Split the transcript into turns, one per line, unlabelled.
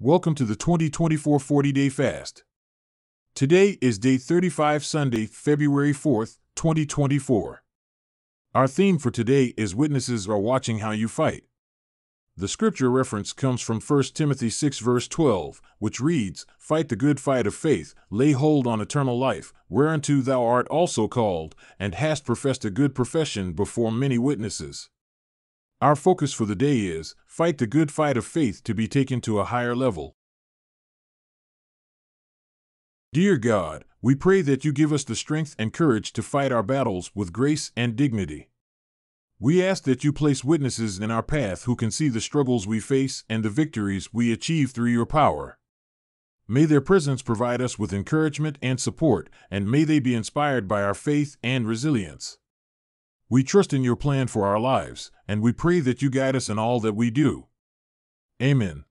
Welcome to the 2024 40 Day Fast. Today is day 35, Sunday, February 4th, 2024. Our theme for today is Witnesses are watching how you fight. The scripture reference comes from 1 Timothy 6, verse 12, which reads, Fight the good fight of faith, lay hold on eternal life, whereunto thou art also called, and hast professed a good profession before many witnesses. Our focus for the day is fight the good fight of faith to be taken to a higher level. Dear God, we pray that you give us the strength and courage to fight our battles with grace and dignity. We ask that you place witnesses in our path who can see the struggles we face and the victories we achieve through your power. May their presence provide us with encouragement and support, and may they be inspired by our faith and resilience. We trust in your plan for our lives, and we pray that you guide us in all that we do. Amen.